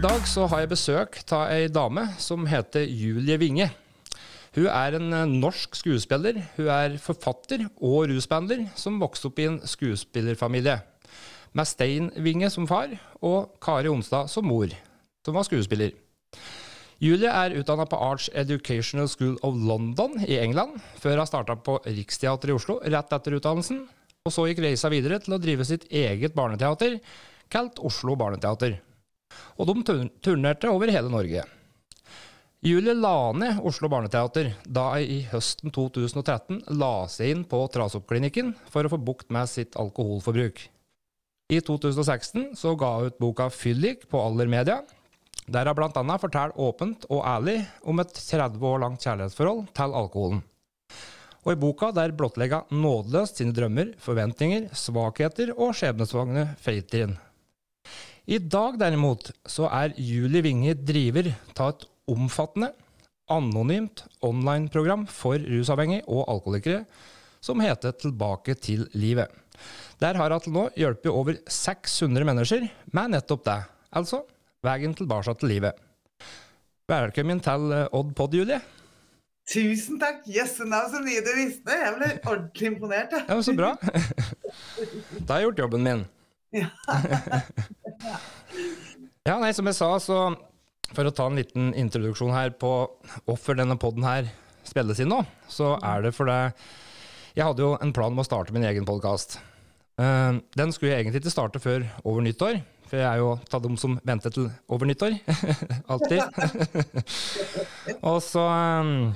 dag så har jeg besøk av ei dame som heter Julie Winge. Hun er en eh, norsk skuespiller. Hun er forfatter og rusbehandler som vokste opp i en skuespillerfamilie. Med Stein Winge som far og Kari Onstad som mor, som var skuespiller. Julie er utdanna på Arts Educational School of London i England, før hun starta på Riksteatret i Oslo rett etter utdannelsen, og så gikk reisa videre til å drive sitt eget barneteater, kalt Oslo Barneteater og de turnerte over hele Norge. Julie la ned Oslo Barneteater da hun i høsten 2013 la seg inn på Trasoppklinikken for å få bukt med sitt alkoholforbruk. I 2016 så ga hun ut boka Fyllik på Aller Media, der hun bl.a. forteller åpent og ærlig om et 30 år langt kjærlighetsforhold til alkoholen. Og i boka der blottlegger nådeløst sine drømmer, forventninger, svakheter og skjebnesvagne feiltrinn. I dag derimot så er Julie Winge driver av et omfattende, anonymt online-program for rusavhengige og alkoholikere som heter Tilbake til livet. Der har hun til nå hjulpet over 600 mennesker med nettopp det, altså veien tilbake til livet. Velkommen til Odd Pod, Julie. Tusen takk. Jøsse navn, så mye du visste. Jeg ble ordentlig imponert. Ja, så bra. Da har jeg gjort jobben min. Ja. ja, nei, som jeg sa, så for å ta en liten introduksjon her på hvorfor denne poden her spilles inn nå, så er det fordi jeg hadde jo en plan om å starte min egen podkast. Uh, eh, den skulle jeg egentlig ikke starte før over nyttår, for jeg er jo av dem som venter til over nyttår. Alltid. og så um,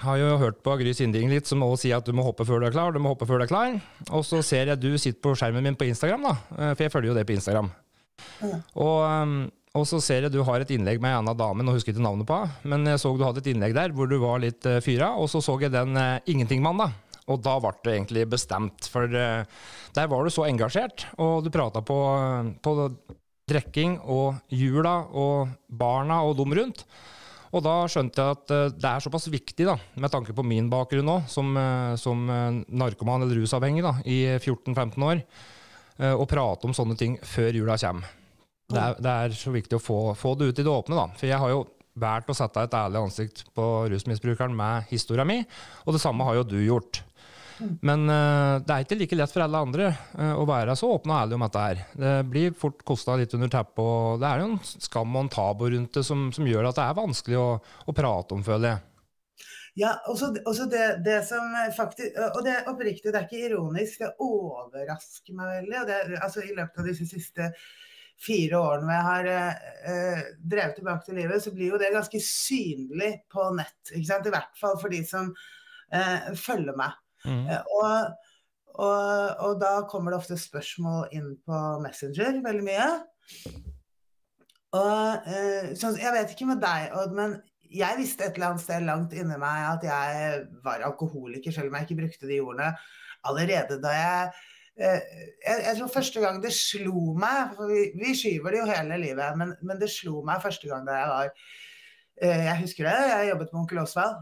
har jo hørt på Gry Sinding litt, som også sier at du må hoppe før du er klar. Du må hoppe før du er klar. Og så ser jeg du sitter på skjermen min på Instagram, da, eh, for jeg følger jo det på Instagram. Og, ehm, og, så ser jeg du har et innlegg med en av damene, og husker ikke navnet på men jeg så du hadde et innlegg der hvor du var litt uh, fyra, og så så jeg den uh, Ingentingmann, da. Og da ble det egentlig bestemt, for uh, der var du så engasjert, og du prata på, på drikking og jula og barna og dem rundt. Og da skjønte jeg at det er såpass viktig, da, med tanke på min bakgrunn òg, som, som narkoman eller rusavhengig da, i 14-15 år, å prate om sånne ting før jula kommer. Det er, det er så viktig å få, få, det ut i det åpne, da. For jeg har jo valgt å sette et ærlig ansikt på rusmisbrukeren med historia mi, og det samme har jo du gjort. Men uh, det er ikke like lett for alle andre uh, å være så åpne og ærlige om dette her. Det blir fort kosta litt under teppet, og det er jo en skam og en tabu rundt det som, som gjør at det er vanskelig å, å prate om, føler jeg. Ja, også, også det, det, som faktisk Og det er oppriktig, det er ikke ironisk. Det overrasker meg veldig. det, altså I løpet av disse siste fire årene jeg har eh, drevet tilbake til livet, så blir jo det ganske synlig på nett. I hvert fall for de som eh, følger meg. Mm. Eh, og, og, og, da kommer det ofte spørsmål inn på Messenger veldig mye. Og eh, så jeg vet ikke med deg, Odd, men jeg visste et eller annet sted langt inni meg at jeg var alkoholiker, selv om jeg ikke brukte de ordene, allerede da jeg eh, jeg, jeg, tror første gang det slo meg for vi, vi skyver det jo hele livet, men, men, det slo meg første gang da jeg var Jeg husker det, jeg jobbet med onkel Osvald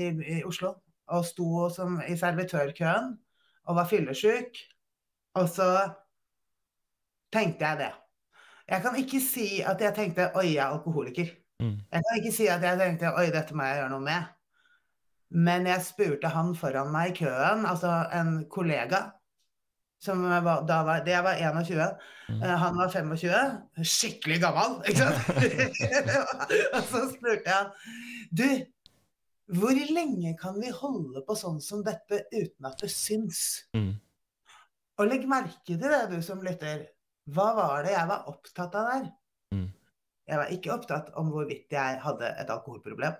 i, i Oslo og sto som i servitørkøen og var fyllesyk. Og så tenkte jeg det. Jeg kan ikke si at jeg tenkte 'oi, jeg er alkoholiker'. Mm. Jeg kan ikke si at jeg tenkte 'oi, dette må jeg gjøre noe med'. Men jeg spurte han foran meg i køen, altså en kollega som var, da var, det var 21. Mm. Uh, han var 25. Skikkelig gammel, ikke sant? og så spurte jeg Du, hvor lenge kan vi holde på sånn som dette uten at det syns? Mm. Og legg merke til det, du som lytter. Hva var det jeg var opptatt av der? Jeg var ikke opptatt om hvorvidt jeg hadde et alkoholproblem.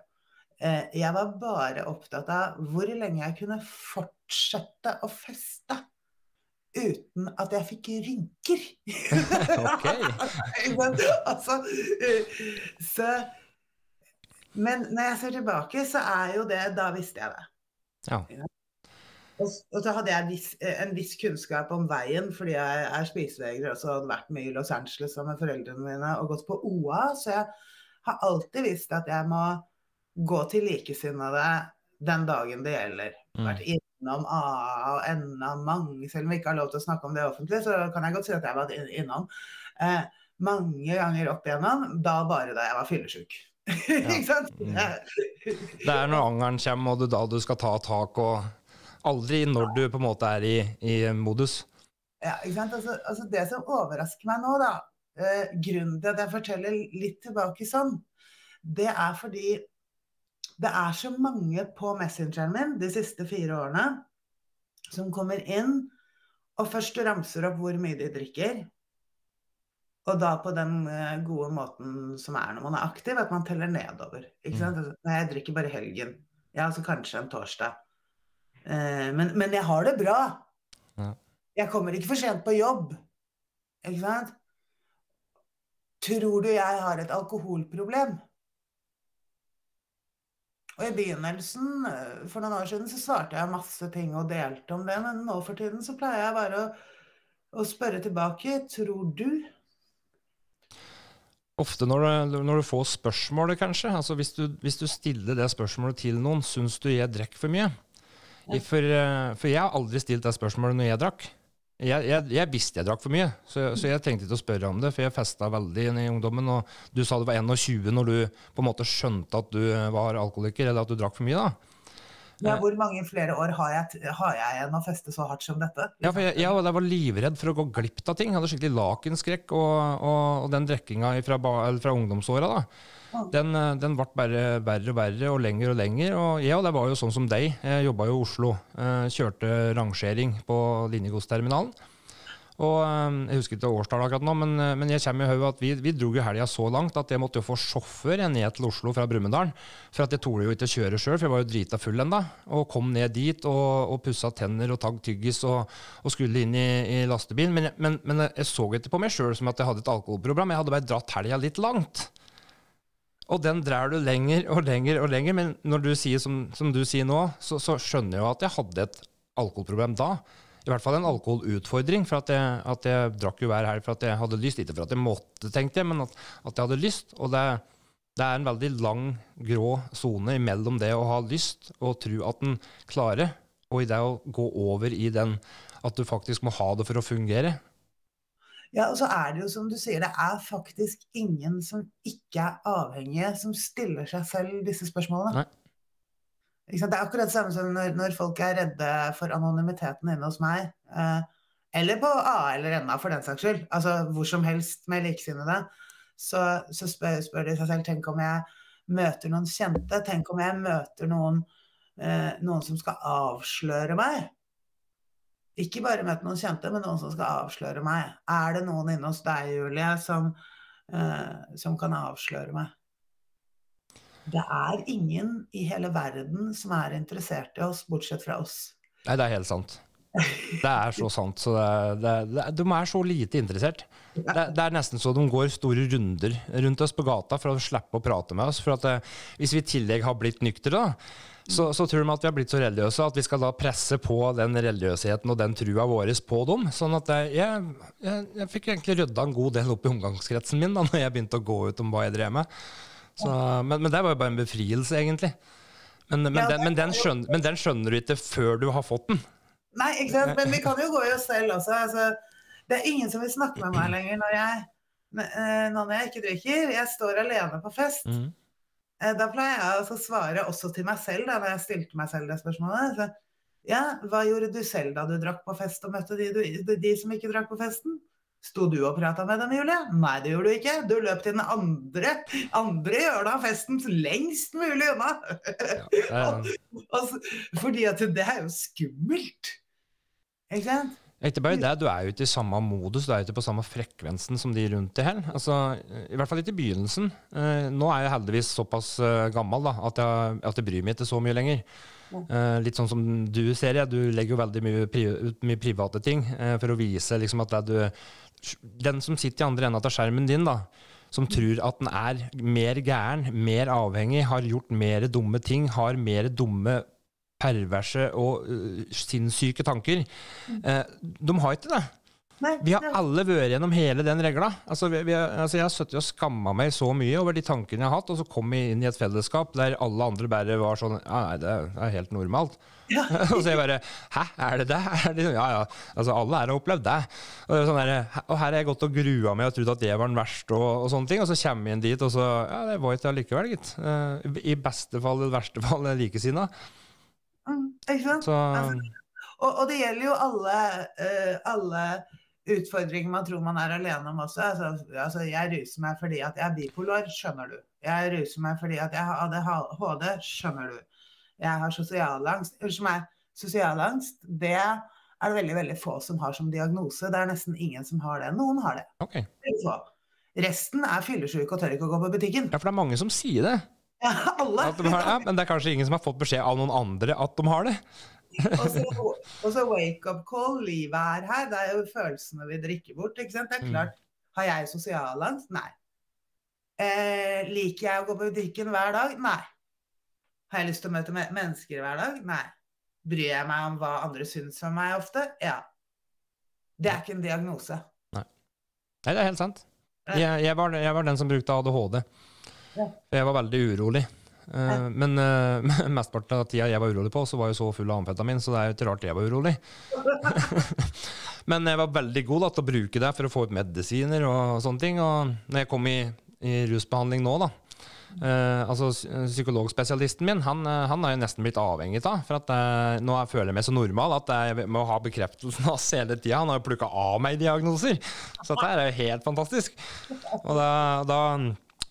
Eh, jeg var bare opptatt av hvor lenge jeg kunne fortsette å feste uten at jeg fikk rynker. altså, eh, så men når jeg ser tilbake, så er jo det Da visste jeg det. Ja. Og, så hadde jeg viss, en viss kunnskap om veien, fordi jeg er spisevegrer og hadde vært mye i Los Angeles med foreldrene mine og gått på OA. Så jeg har alltid visst at jeg må gå til likesinnede den dagen det gjelder. Mm. Vært innom AA og enda mange, selv om vi ikke har lov til å snakke om det offentlig, så kan jeg godt si at jeg har vært innom. Eh, mange ganger opp igjennom, da bare da jeg var fyllesyk. sant? Mm. Det er når angeren kommer, og du, da du skal ta tak, og aldri når du på en måte er i, i modus. Ja, ikke sant? Altså, altså det som overrasker meg nå, da, eh, grunnen til at jeg forteller litt tilbake sånn, det er fordi det er så mange på messengeren min de siste fire årene som kommer inn og først ramser opp hvor mye de drikker. Og da på den eh, gode måten som er når man er aktiv, at man teller nedover. Ikke sant? Mm. jeg drikker bare helgen. Ja, altså kanskje en torsdag. Eh, men, men, jeg har det bra. Ja. Jeg kommer ikke for sent på jobb. Ikke sant? Tror du jeg har et alkoholproblem? Og i begynnelsen, eh, for noen år siden, så svarte jeg masse ting og delte om det, men nå for tiden så pleier jeg bare å, å spørre tilbake. Tror du Ofte når du, når du, får spørsmålet, kanskje. altså hvis du, hvis du, stiller det spørsmålet til noen, syns du jeg drikker for mye? For, eh, for, jeg har aldri stilt det spørsmålet når jeg drakk. Jeg, jeg, jeg visste jeg drakk for mye, så, så, jeg tenkte ikke å spørre om det. For jeg festa veldig i ungdommen, og du sa det var 21 når du på en måte skjønte at du var alkoholiker, eller at du drakk for mye. da. Ja, hvor mange flere år har jeg, har jeg igjen å feste så hardt som dette? Ja, for jeg, jeg, var livredd for å gå glipp av ting. Jeg hadde skikkelig lakenskrekk. Og, og, og den drikkinga fra, fra ungdomsåra, da, den, den ble bare verre og verre og lenger og lenger. Og jeg og det var jo sånn som deg. Jeg jobba jo i Oslo. Eh, kjørte rangering på linjegodsterminalen. Og ehm, Jeg husker ikke årstallet akkurat nå, men, eh, men jeg kommer i at vi, vi dro jo helga så langt at jeg måtte jo få sjåfør ned til Oslo fra Brumunddal. For at jeg torde jo ikke å kjøre sjøl, for jeg var jo drita full ennå. Og kom ned dit og, og pussa tenner og tagg tyggis og, og, skulle inn i, i lastebilen. Men, men, men, jeg så ikke på meg sjøl som at jeg hadde et alkoholproblem. Jeg hadde bare dratt helga litt langt. Og den drar du lenger og lenger og lenger. Men når du sier som, som du sier nå, så, så skjønner jeg jo at jeg hadde et alkoholproblem da i hvert fall en alkoholutfordring. For at jeg, at jeg drakk jo hver helg for at jeg hadde lyst. Ikke for at jeg måtte, tenkte jeg, men at, at jeg hadde lyst. Og det, det, er en veldig lang, grå sone mellom det å ha lyst og tro at en klarer, og i det å gå over i den at du faktisk må ha det for å fungere. Ja, og så er det jo som du sier, det er faktisk ingen som ikke er avhengige, som stiller seg selv disse spørsmålene. Det er akkurat det samme som når, når, folk er redde for anonymiteten inne hos meg. Eh, eller på A eller NA, for den saks skyld. Altså hvor som helst med likesinnede. Så, så spør, spør, de seg selv tenk om jeg møter noen kjente. Tenk om jeg møter noen, eh, noen som skal avsløre meg. Ikke bare møtt noen kjente, men noen som skal avsløre meg. Er det noen inne hos deg, Julie, som, uh, som kan avsløre meg? Det er ingen i hele verden som er interessert i oss, bortsett fra oss. Nei, det er helt sant. Det er så sant. Så det, det, det, de er så lite interessert. Det, er nesten så de går store runder rundt oss på gata for å slippe å prate med oss. For at eh, Hvis vi i tillegg har blitt nyktre, så, så, tror de at vi har blitt så religiøse at vi skal da presse på den religiøsheten og den trua vår på dem. Sånn at jeg, jeg, jeg fikk egentlig rydda en god del opp i omgangskretsen min da når jeg begynte å gå ut om hva jeg drev med. Så, men, men, det var jo bare en befrielse, egentlig. Men, men, ja, den, men, den skjønner, men, den, skjønner, du ikke før du har fått den. Nei, ikke sant? men vi kan jo gå i oss selv også. Altså, det er ingen som vil snakke med meg lenger når jeg, eh, når jeg ikke drikker. Jeg står alene på fest. Mm. Da pleier jeg å svare også til meg selv, da jeg stilte meg selv det spørsmålet. Så, ja, hva gjorde du selv da du drakk på fest og møtte de, de, de som ikke drakk på festen? Sto du og prata med dem, Julie? Nei, det gjorde du ikke. Du løp til den andre, andre hjørnet av festen lengst mulig unna. Ja, ja. fordi at det er jo skummelt. Ikke sant? Ikke bare det, du er jo ikke i samme modus, du er jo ikke på samme frekvensen som de rundt deg heller. Altså, I hvert fall ikke i begynnelsen. Eh, nå er jeg heldigvis såpass uh, gammel da, at, jeg, at jeg bryr meg ikke så mye lenger. Uh, litt sånn som du ser jeg, du legger jo veldig mye, pri mye private ting for å vise liksom, at du den som sitter i andre enden av skjermen din, da, som tror at den er mer gæren, mer avhengig, har gjort mer dumme ting, har mer dumme, perverse og uh, sinnssyke tanker. Uh, de har ikke det. Nei, Vi har alle vært gjennom hele den regla. Altså, altså, jeg har sittet og skamma meg så mye over de tankene jeg har hatt, og så kom jeg inn i et fellesskap der alle andre bare var sånn Ja, nei, det er- helt normalt. Ja. og så jeg bare Hæ, er det det? Er det? Ja, ja. Altså, alle her har opplevd det. Og, det sånn der, og her har jeg gått og grua meg og trodd at det var den verste, og, og sånne ting. Og så kommer jeg inn dit, og så Ja, det var ikke det allikevel, gitt. Eh, I beste fall, i verste fall, likesinna. Mm, ikke sant? Så Og, og det gjelder jo alle, uh, alle utfordringer man tror man er alene om også. Altså, altså, jeg ruser meg fordi at jeg er bipolar, skjønner du. Jeg ruser meg fordi at jeg har ADHD, skjønner du. Jeg har sosialangst. Unnskyld meg, sosialangst, det er det veldig, veldig få som har som diagnose. Det er nesten ingen som har det. Noen har det. ok. Veldig få. Resten er fyllesyke og tør ikke å gå på butikken. Ja, for det er mange som sier det. Alle. De ja, men det er kanskje ingen som har fått beskjed av noen andre at de har det. Og så, så wake up call, livet er her. Det er jo følelsene vi drikker bort. ikke sant? Det er Mm. klart. Har jeg sosialangst? Nei. Eh, liker jeg å gå på butikken hver dag? Nei. Har jeg lyst til å møte mennesker hver dag? Nei. Bryr jeg meg om hva andre syns om meg ofte? Ja. Det er ikke en diagnose. Nei, det er helt sant. Jeg, jeg, var, jeg var den som brukte ADHD. Jeg var veldig urolig. Uh, men uh, mesteparten av tida jeg var urolig på, så var jeg så full av amfetamin, så det er jo ikke rart jeg var urolig. men jeg var veldig god da, til å bruke det for å få ut medisiner og sånne ting. Og når jeg kom i, i rusbehandling nå, da uh, altså Psykologspesialisten min han, han er jo nesten blitt avhengig av. For at jeg, nå jeg føler jeg meg så normal at jeg må ha bekreftelsen hans hele tida. Han har jo plukka av meg diagnoser. Så dette er jo helt fantastisk. Og da, da,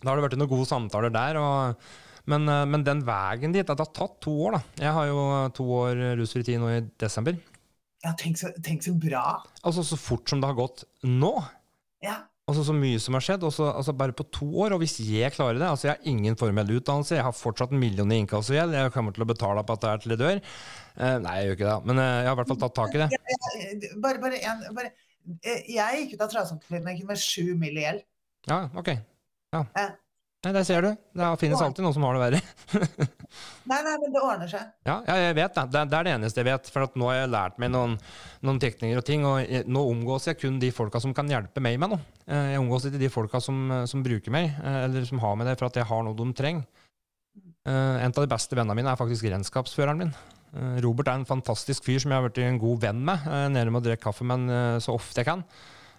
da har det vært noen gode samtaler der. Og, men, eh, men den veien dit Det har tatt to år, da. Jeg har jo to år rusfri tid nå i desember. Ja, tenk så, tenk så bra. Altså så fort som det har gått nå. Ja. Altså Så mye som har skjedd, også, altså bare på to år. Og hvis jeg klarer det altså Jeg har ingen formell utdannelse, jeg har fortsatt en million i inkassogjeld, jeg kommer til å betale på at det er til jeg dør. Eh, nei, jeg gjør ikke det, men eh, jeg har i hvert fall tatt tak i det. Bare, bare en, bare, eh, jeg gikk ut av traseklinikken med sju mill. i gjeld. Ja, ok. Ja. Eh. Nei, Der ser du. Det finnes alltid noen som har det verre. Nei, nei, men det ordner seg. Ja, ja, jeg vet det. det. er- Det det eneste jeg vet. For at nå har jeg lært meg noen, noen tekninger og ting, og jeg, nå omgås jeg kun de folka som kan hjelpe meg med noe. Eh, Jeg omgås ikke de folka som, som bruker meg, eh, eller som har med det for at jeg har noe de trenger. Eh, En av de beste vennene mine er faktisk regnskapsføreren min. Eh, Robert er en fantastisk fyr som jeg har blitt en god venn med. eh, Nede med å drikke kaffe med eh, så ofte jeg kan.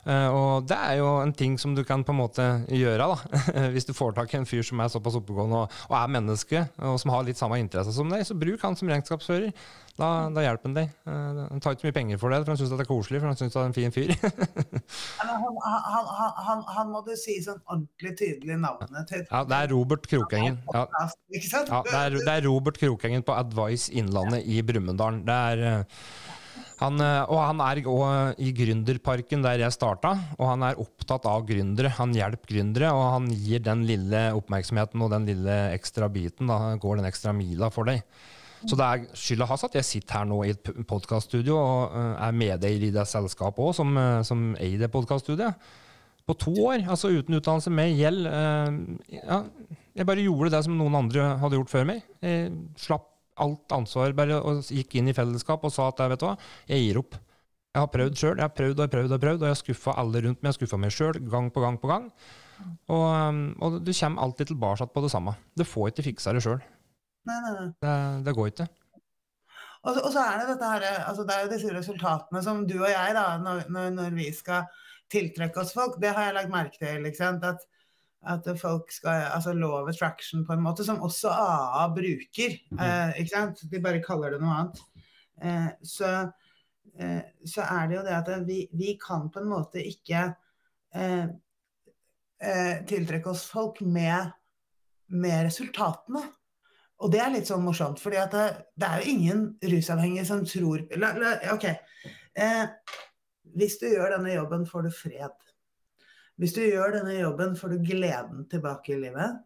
Eh, og det er jo en ting som du kan på en måte gjøre, da. Hvis du får tak i en fyr som er såpass oppegående og, og er menneske, og som har litt samme interesse som deg, så bruk han som regnskapsfører. Da, da hjelper han deg. Eh, han tar ikke så mye penger for det, for han syns det er koselig, for han syns det er en fin fyr. Han, han, han, han, han må du si sånn ordentlig tydelig navnet til. ja, det er Robert Krokengen. Ja, ja, det, er, det er Robert Krokengen på Advice Innlandet i Brumunddal. Det er eh, han, eh, og han er òg i Gründerparken der jeg starta, og han er opptatt av gründere. Han hjelper gründere, og han gir den lille oppmerksomheten og den lille ekstra biten. Da går den ekstra mila for deg. Så det er skylda hans at jeg sitter her nå i et podkaststudio og eh, er medeier i det selskapet òg, som, eh, som eier det podkaststudiet. På to år, altså uten utdannelse, med gjeld. eh, ja, jeg bare gjorde det som noen andre hadde gjort før meg. Jeg slapp alt ansvar bare og gikk inn i fellesskap og sa at vet du hva, jeg gir opp. Jeg har prøvd sjøl, jeg har prøvd og prøvd og prøvd, og jeg har skuffa alle rundt meg. Jeg har skuffa meg sjøl gang på gang på gang. Og, um, og du kommer alltid tilbake på det samme. Du får ikke fiksa det sjøl. Det, det går ikke. Og, så- og så er det dette her, altså det er jo disse resultatene som du og jeg, da, når, når, når vi skal tiltrekke oss folk, det har jeg lagt merke til. ikke sant? At, at folk skal Altså of attraction på en måte, som også AA bruker. Eh, ikke sant? De bare kaller det noe annet. Eh, så, eh, så er det jo det at vi, vi kan på en måte ikke eh, eh, tiltrekke oss folk med, med resultatene. Og det er litt sånn morsomt, fordi at det, det er jo ingen rusavhengige som tror la, la, Ok. Eh, hvis du gjør denne jobben, får du fred. Hvis du gjør denne jobben, får du gleden tilbake i livet.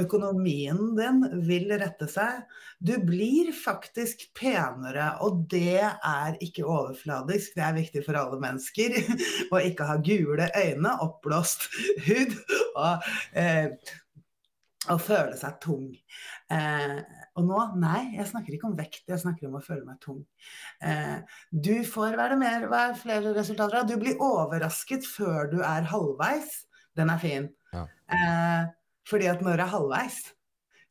Økonomien din vil rette seg. Du blir faktisk penere, og det er ikke overfladisk. Det er viktig for alle mennesker å ikke ha gule øyne, oppblåst hud og, eh, og føle seg tung. Eh, og nå, nei, jeg snakker ikke om vekt, jeg snakker om å føle meg tung. Eh, du får være mer, er flere resultater av? Du blir overrasket før du er halvveis. Den er fin. Ja. Eh, fordi at når du er halvveis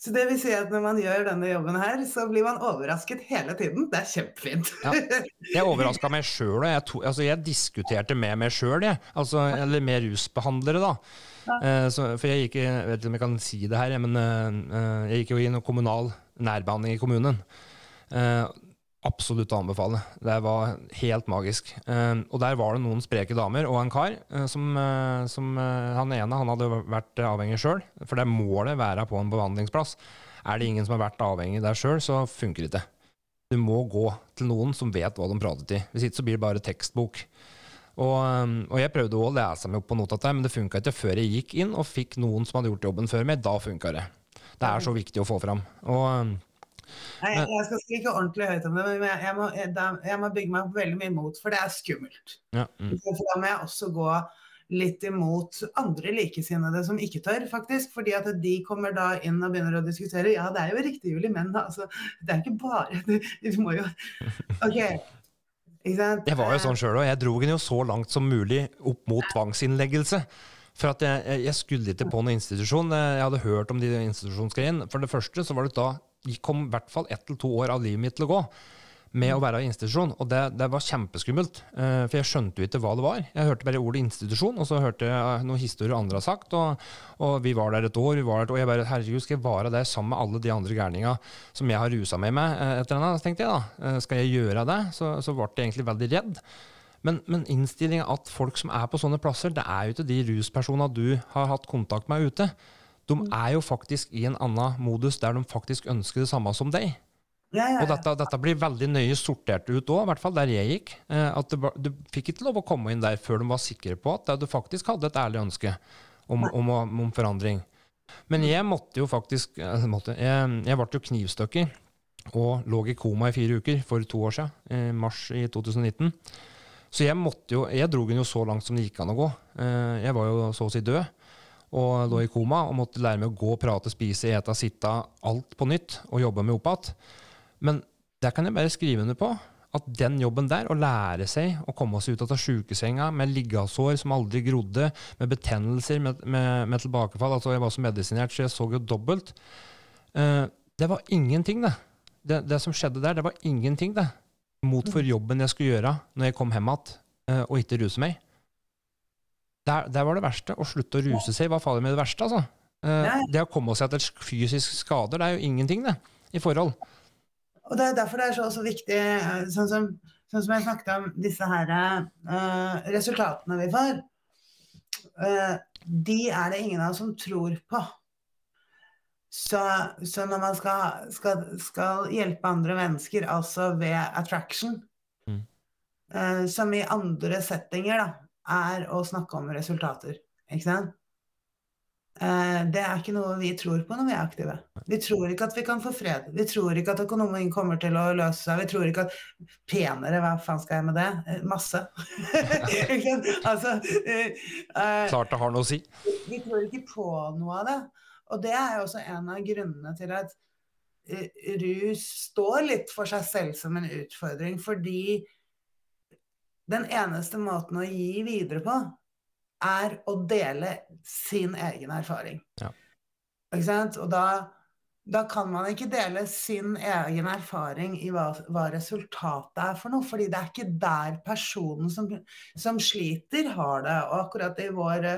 så det vil si at når man gjør denne jobben her, så blir man overrasket hele tiden. Det er kjempefint. Ja. Jeg overraska meg sjøl, og jeg, to, altså jeg, diskuterte med meg sjøl, altså, eller med rusbehandlere, da. Ja. Eh, så, for jeg gikk jeg vet ikke om jeg kan si det her, men uh, jeg gikk jo i noe kommunal nærbehandling i kommunen. Eh, absolutt å anbefale. Det var helt magisk. Eh, og der var det noen spreke damer og en kar. eh, som, uh, som Han ene han hadde vært avhengig sjøl, for det må det være på en behandlingsplass. Er det ingen som har vært avhengig der sjøl, så funker det ikke. Du må gå til noen som vet hva de prater i. Hvis ikke så blir det bare tekstbok. Og, og jeg prøvde å lese meg opp på noe men det funka ikke før jeg gikk inn og fikk noen som hadde gjort jobben før meg. Da funka det. Det er så viktig å få fram. Og Nei, jeg skal skrike ordentlig høyt om det, men jeg, må, jeg, må, bygge meg opp veldig mye mot, for det er skummelt. Ja, mm. Da må jeg også gå litt imot andre likesinnede som ikke tør, faktisk. Fordi at de kommer da inn og begynner å diskutere. Ja, det er jo riktig, Julie, men altså, det er ikke bare Du må jo OK. Jeg var jo sånn sjøl òg. Jeg dro den jo så langt som mulig opp mot tvangsinnleggelse. For at jeg, jeg skulle ikke på noen institusjon. Jeg hadde hørt om de institusjonene skal inn. For det første så var det da kom i hvert fall ett til to år av livet mitt til å gå med å være i institusjon. Og det, det var kjempeskummelt, uh, for jeg skjønte jo ikke hva det var. Jeg hørte bare ordet institusjon, og så hørte jeg noen historier andre har sagt. Og, og, vi var der et år, vi var der et. Jeg bare herregud, skal jeg være der sammen med alle de andre gærninga som jeg har rusa med et eller annet, tenkte jeg da. Skal jeg gjøre det? Så, så ble jeg egentlig veldig redd. Men, men innstillinga at folk som er på sånne plasser, det er jo ikke de ruspersonene du har hatt kontakt med ute. De mm. er jo faktisk i en annen modus der de faktisk ønsker det samme som deg. Ja, ja, ja. Og dette, dette, blir veldig nøye sortert ut òg, i hvert fall der jeg gikk. Eh, at det, du fikk ikke lov å komme inn der før de var sikre på at du faktisk hadde et ærlig ønske om, om, om forandring. Men jeg måtte jo faktisk måtte, Jeg, jeg ble jo knivstukket og lå i koma i fire uker for to år siden, i mars i 2019. Så jeg måtte jo, jeg dro den jo så langt som det gikk an å gå. Eh, jeg var jo så å si død og lå i koma og måtte lære meg å gå, prate, spise, ete, sitte, alt på nytt og jobbe meg opp igjen. Men der kan jeg bare skrive under på at den jobben der, å lære seg å komme seg ut av sjukesenga med liggesår som aldri grodde, med betennelser, med, med, med, tilbakefall altså Jeg var så medisinert, så jeg så jo dobbelt. Uh, det var ingenting, det. det. det. som skjedde der, det var ingenting, det. Mot for jobben jeg skulle gjøre når jeg kom hjem igjen uh, og ikke ruse meg. Der, der, var det verste. Å slutte å ruse seg var fader meg det verste, altså. Uh, det å komme seg etter fysisk skader, det er jo ingenting, det, i forhold. Og det er derfor det er så, så viktig, eh, sånn som, sånn som, jeg snakket om disse her uh, resultatene vi får. Uh, de er det ingen av oss som tror på. Så, så når man skal, skal, skal, hjelpe andre mennesker, altså ved attraction, mm. uh, som i andre settinger, da, er å snakke om resultater. Ikke sant? Eh, det er ikke noe vi tror på når vi er aktive. Vi tror ikke at vi kan få fred. Vi tror ikke at økonomien kommer til å løse seg. Vi tror ikke at penere, hva faen skal jeg med det? Eh, masse. altså, uh, Klart det har noe å si. Vi tror ikke på noe av det. Og det er jo også en av grunnene til at rus står litt for seg selv som en utfordring, fordi den eneste måten å gi videre på, er å dele sin egen erfaring. Ja. Ikke sant? Og da, da, kan man ikke dele sin egen erfaring i hva, hva, resultatet er for noe. fordi det er ikke der personen som, som sliter, har det. Og akkurat i vår,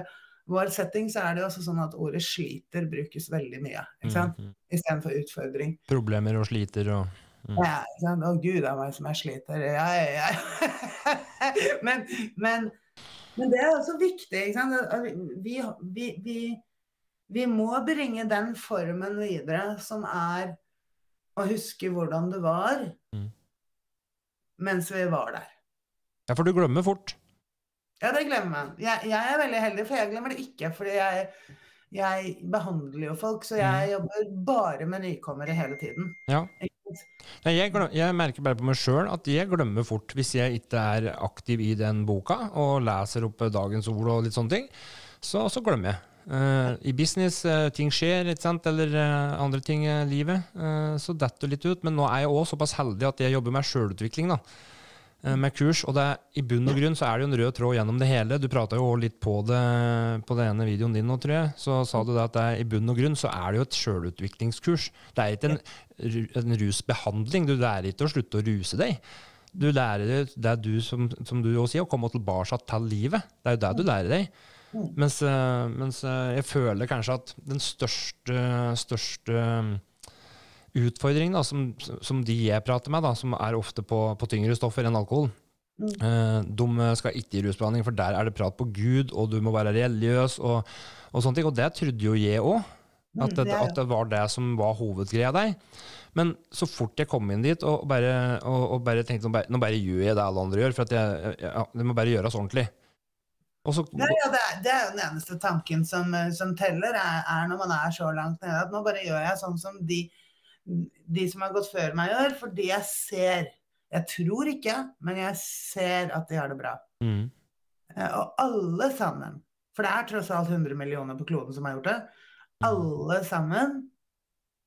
vår, setting så er det også sånn at ordet sliter brukes veldig mye. ikke sant? Mm -hmm. Istedenfor utfordring. Problemer og sliter og Mm. Ja, Å gud, det er meg som er sliter. Ja, ja, ja. men, men, men, det er også viktig. Vi, vi, vi, vi, må bringe den formen videre som er å huske hvordan det var mm. mens vi var der. Ja, for du glemmer fort. Ja, det glemmer man. Jeg, jeg er veldig heldig, for jeg glemmer det ikke. fordi jeg jeg behandler jo folk, så jeg mm. jobber bare med nykommere hele tiden. Ja. Jeg, glem, jeg, merker bare på meg sjøl at jeg glemmer fort hvis jeg ikke er aktiv i den boka og leser opp dagens ord og litt sånne ting. Så, så glemmer jeg. Uh, I business, uh, ting skjer, eller uh, andre ting i livet. så detter det litt ut. Men nå er jeg òg såpass heldig at jeg jobber med sjølutvikling. da. Eh, Med kurs. Og er, i bunn og grunn så er det jo en rød tråd gjennom det hele. Du prata jo litt på det på den ene videoen din nå, tror jeg. Så sa du det at det er, i bunn og grunn så er det jo et sjølutviklingskurs. Det er ikke en, en rusbehandling. Du lærer ikke å slutte å ruse deg. Du lærer det er du, som, som du også sier, å komme tilbake til livet. Det er jo det du lærer deg. Mens, eh, mens eh, jeg føler kanskje at den største, største utfordringen da, som, som de jeg prater med, da, som er ofte på, på tyngre stoffer enn alkohol, Mm. de skal ikke i rusbehandling, for der er det prat på Gud, og du må være religiøs, og, og sånne ting. Og det trodde jo jeg òg. At, Mm, er jo- at det var det som var hovedgreia der. Men så fort jeg kom inn dit og bare, og, og bare tenkte nå bare, nå bare gjør jeg det alle andre gjør, for at jeg, ja, det må bare gjøres ordentlig. Og så, Nei, ja, det, er, det er den eneste tanken som, eh, som teller, er, er når man er så langt nede at nå bare gjør jeg sånn som de, de som har gått før meg gjør, fordi jeg ser Jeg tror ikke, men jeg ser at de har det bra. mm, Eh, Og alle sammen, for det er tross alt 100 millioner på kloden som har gjort det, alle sammen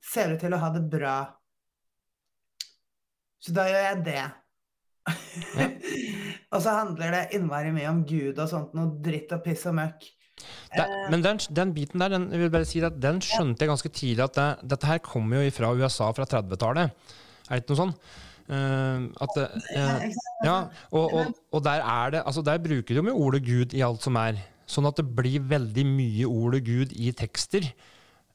ser ut til å ha det bra. Så da gjør jeg det. og så handler det innmari mye om Gud og sånt, noe dritt og piss og møkk. Det, men den, den biten der, den, jeg vil bare si at den skjønte jeg ganske tidlig at det, dette her kommer jo fra USA fra 30-tallet. Er det ikke noe sånn? Uh, at eh, sant? Ja, og, og, og der er det Altså, der bruker de jo ordet Gud i alt som er. Sånn at det blir veldig mye ordet Gud i tekster.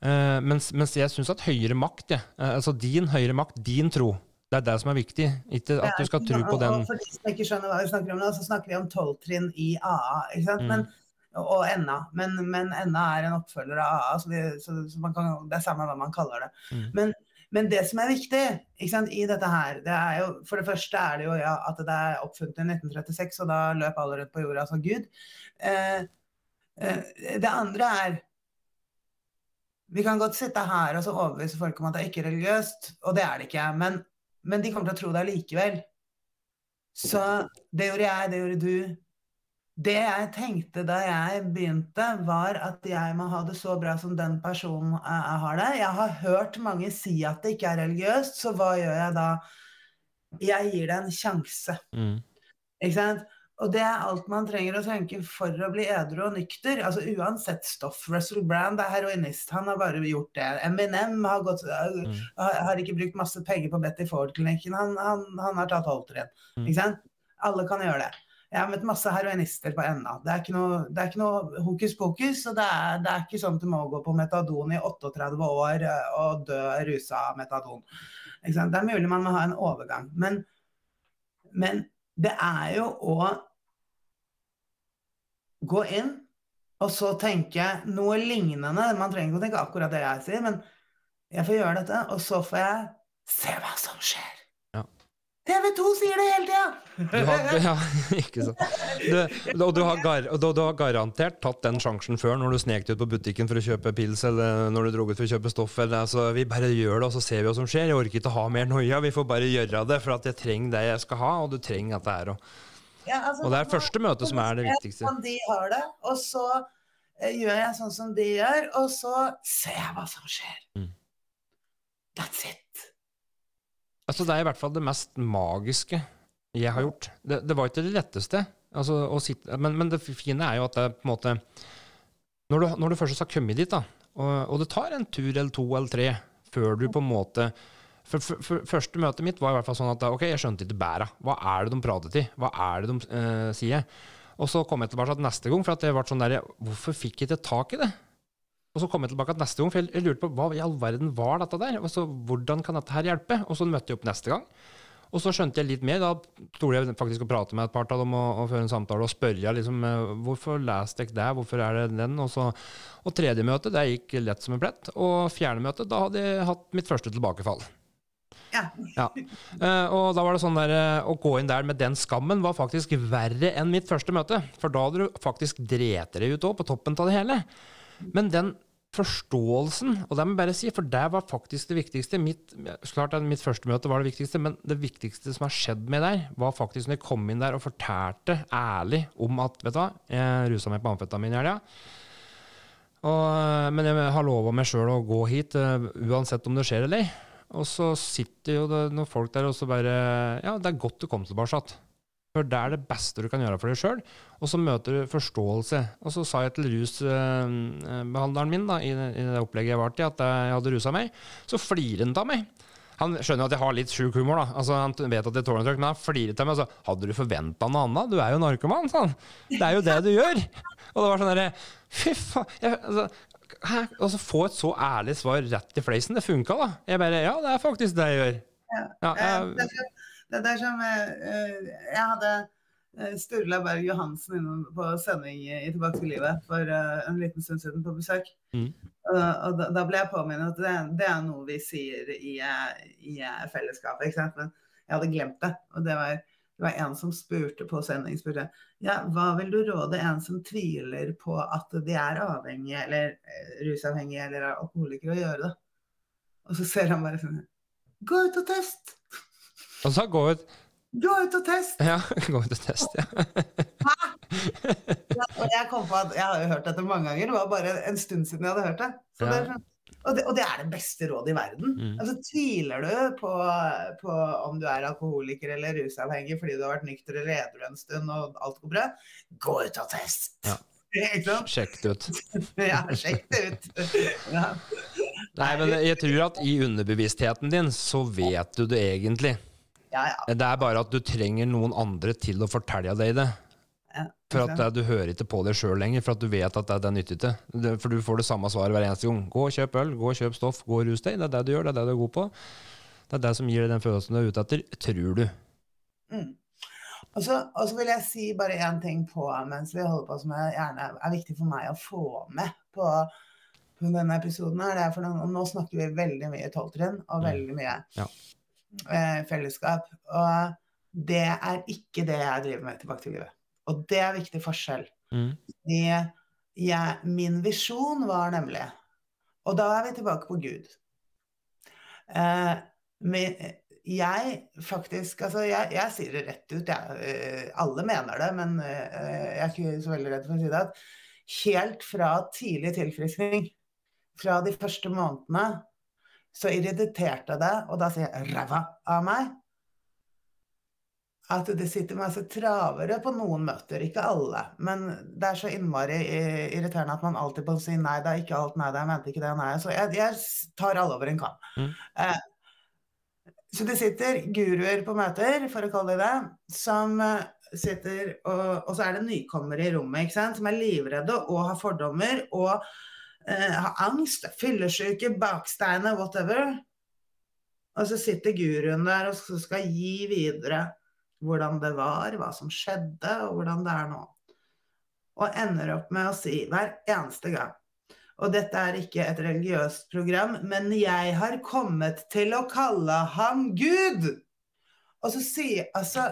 Uh, mens, mens jeg syns at høyere makt, ja, eh, altså din høyere makt, din tro, det er det som er viktig. Ikke at du skal tro på den Og for de som ikke skjønner hva vi snakker om nå, så snakker vi om tolvtrinn i AA. Mm. Men, og Enna. Men, men Enna er en oppfølger av AA, så, vi, så, så man kan, det er samme hva man kaller det. Mm. Men, men det som er viktig sant, i dette her, det er jo For det første er det jo ja, at det er oppfunnet i 1936, og da løp alle rundt på jorda som Gud. Eh, eh, det andre er Vi kan godt sitte her og så overbevise folk om at det er ikke religiøst, og det er det ikke. Men, men de kommer til å tro det allikevel. Så det gjorde jeg, det gjorde du. Det jeg tenkte da jeg begynte, var at jeg må ha det så bra som den personen jeg har det. Jeg har hørt mange si at det ikke er religiøst, så hva gjør jeg da? Jeg gir det en sjanse. mm. Ikke sant? Og det er alt man trenger å tenke for å bli edru og nykter. Altså Uansett stoff. Russell Brand er heroinist, han har bare gjort det. Eminem har, gått, Mm. har, ikke brukt masse penger på Betty Ford-klinikken, han, han, han har tatt Holter Mm. Ikke sant? Alle kan gjøre det. Jeg har møtt masse heroinister på NA. Det er ikke noe, er ikke noe hokus pokus. Og det er, det er ikke sånn at du må gå på metadon i 38 år eh, og dø rusa av metadon. Det er mulig man må ha en overgang. Men, men det er jo å gå inn og så tenke noe lignende. Man trenger ikke å tenke akkurat det jeg sier, men jeg får gjøre dette, og så får jeg se hva som skjer. Ja. TV 2 sier det hele tida! Ja, ikke sant. Du, og du har, gar, du, du har garantert tatt den sjansen før når du snek deg ut på butikken for å kjøpe pils, eller når du dro ut for å kjøpe stoff. Eller, altså, vi bare gjør det, og så ser vi hva som skjer. Jeg orker ikke å ha mer noia. Vi får bare gjøre det, for at jeg trenger det jeg skal ha, og du trenger dette her òg. Ja, altså, Og det er første møte som er det viktigste. Sånn de har det, og så eh, gjør jeg sånn som de gjør, og så ser jeg hva som skjer. Mm. That's it. Altså, det er i hvert fall det mest magiske jeg har gjort. Det, det var ikke det letteste, altså, å sitte, men, men det fine er jo at det på en måte Når du, når du først har kommet dit, da, og, og det tar en tur eller to eller tre før du på en måte for, for, for, Første møtet mitt var i hvert fall sånn at ok, jeg skjønte ikke bæra. Hva er det de prater til? Hva er det de eh, sier? Og så kom jeg tilbake til neste gang, for at det ble sånn der, hvorfor fikk jeg ikke tak i det? Og så kom jeg tilbake neste gang, for jeg, lurte på hva i all verden var dette der? Og så, hvordan kan dette her hjelpe? Og så møtte jeg opp neste gang. Og så skjønte jeg litt mer. Da torde jeg faktisk å prate med et par av dem og, og føre en samtale og spørre liksom, eh, hvorfor leste jeg det, hvorfor er det den? Og, så, og tredje møte det gikk lett som en plett. Og fjerde møte, da hadde jeg hatt mitt første tilbakefall. Ja. Ja. Eh, og da var det sånn der, eh, Å gå inn der med den skammen var faktisk verre enn mitt første møte. For da hadde du faktisk drept deg ut òg, på toppen av det hele. Men den forståelsen, og det må jeg bare si, for det var faktisk det viktigste mitt, Klart at mitt første møte var det viktigste, men det viktigste som har skjedd meg der, var faktisk når jeg kom inn der og fortalte ærlig om at Vet du hva, jeg rusa meg på amfetamin i helga. Men jeg har lova meg sjøl å gå hit, eh, uansett om det skjer eller. Og så sitter jo det noen folk der og så bare Ja, det er godt du kom tilbake. For det er det beste du kan gjøre for deg sjøl. Og så møter du forståelse. Og så sa jeg til rusbehandleren min da, i, det, opplegget jeg var til, at jeg hadde rusa meg. Så flirer han av meg. Han skjønner at jeg har litt sjuk humor, da. Altså, han vet at jeg tåler trøkk, men han flirer til meg. Altså, 'Hadde du forventa noe annet? Du er jo narkoman', sa han. Det er jo det du gjør. Og det var sånn derre Fy faen. Jeg, altså, hæ? Og så få et så ærlig svar rett i fleisen. Det funka, da. Jeg bare Ja, det er faktisk det jeg gjør. Ja. Ja, Eh, jeg, Det der som- er som eh, Jeg hadde eh, Sturla Berg Johansen innom på sending i Tilbake til livet for eh, en liten stund siden på besøk. Mm. Og- og da, da ble jeg påminnet at det, det er noe vi sier i, eh, i eh, fellesskapet. ikke sant? Men jeg hadde glemt det. Og det var, det var en som spurte på sending spurte, ja, hva vil du råde en som tviler på at de er avhengige eller eh, rusavhengige eller er alkoholikere, å gjøre det? Og så ser han bare sånn Gå ut og test! Og så gå ut Gå ut og test! Ja, gå ut og teste. Ja. Ja, og jeg kom på at jeg har jo hørt dette mange ganger, det var bare en stund siden jeg hadde hørt det. Så det sånn, og, det og det er det beste rådet i verden. Mm. Altså, tviler du på, på om du er alkoholiker eller rusavhengig fordi du har vært nykter eller edru en stund og alt går bra, gå ut og test! Ja. Sjekk det ut. Ja, sjekk det ut. Ja. Nei, men jeg tror at i underbevisstheten din så vet du det egentlig. Ja, ja. Det er bare at du trenger noen andre til å fortelle deg det. ja. For at eh, du hører ikke på deg sjøl lenger, for at du vet at det, det er nyttig til. Det- For du får det samme svaret hver eneste gang. Gå og kjøp øl, gå og kjøp stoff, gå og rus deg. Det er det du gjør, det er det du er god på. Det er det som gir deg den følelsen du er ute etter, tror du. Mm. Og så, vil jeg si bare én ting på mens vi holder på, som er, gjerne er viktig for meg å få med på, på denne episoden. her, det er for nå, snakker vi veldig mye tolvtrinn og veldig mye Ja. Eh, fellesskap. Og det er ikke det jeg driver med tilbake til livet. Og det er viktig forskjell. Mm. Det, jeg, min visjon var nemlig Og da er vi tilbake på Gud. Eh, men jeg faktisk Altså, jeg, jeg sier det rett ut, jeg. Eh, alle mener det, men eh, jeg er ikke så veldig redd for å si det. At helt fra tidlig tilfriskning, fra de første månedene, så irriterte det, og da sier jeg ræva av meg, at det sitter masse travere på noen møter, ikke alle. Men det er så innmari irriterende at man alltid må si nei, det er ikke alt, nei, det jeg mente ikke det, nei. Så jeg, jeg tar alle over en kam. Mm. Eh, så det sitter guruer på møter, for å kalle det det, som eh, sitter og, og så er det nykommere i rommet, ikke sant, som er livredde og har fordommer og eh, har angst, fyllesyke, baksteiner, whatever. Og så sitter guruen der og skal gi videre hvordan det var, hva som skjedde, og hvordan det er nå. Og ender opp med å si hver eneste gang Og dette er ikke et religiøst program, men jeg har kommet til å kalle ham Gud! Og så sier Altså,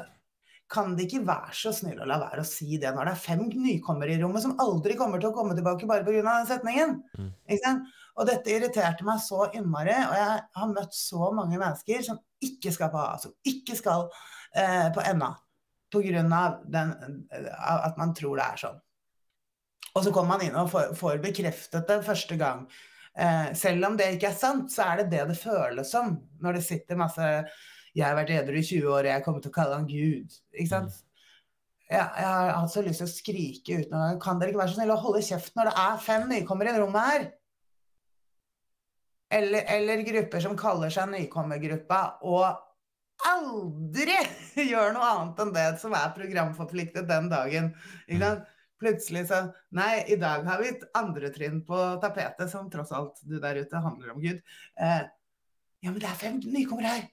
kan de ikke være så snill å la være å si det når det er fem nykommere i rommet som aldri kommer til å komme tilbake bare pga. den setningen? Mm. Og dette irriterte meg så innmari, og jeg har møtt så mange mennesker som ikke skal på A, som ikke skal eh, på NA pga. at man tror det er sånn. Og så kommer man inn og får, får bekreftet det første gang. Eh, selv om det ikke er sant, så er det det det føles som når det sitter masse 'Jeg har vært edru i 20 år, og jeg kommer til å kalle han Gud'. Ikke sant? Jeg, jeg har hatt så lyst til å skrike ut å Kan dere ikke være så snille å holde kjeft når det er fem nykommere i rommet her? Eller, eller grupper som kaller seg nykommergruppa, og aldri gjør noe annet enn det som er programforpliktet den dagen. Ikke sant? Plutselig så Nei, i dag har vi et andre trinn på tapetet, som tross alt du der ute handler om Gud. Eh, ja, men det er fem nykommere her.